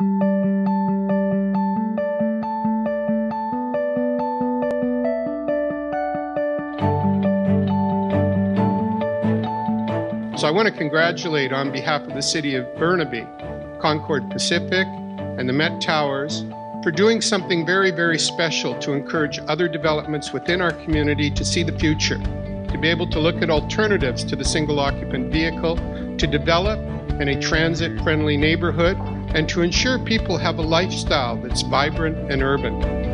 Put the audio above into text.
So I want to congratulate on behalf of the city of Burnaby, Concord Pacific, and the Met Towers for doing something very, very special to encourage other developments within our community to see the future, to be able to look at alternatives to the single occupant vehicle, to develop in a transit friendly neighborhood, and to ensure people have a lifestyle that's vibrant and urban.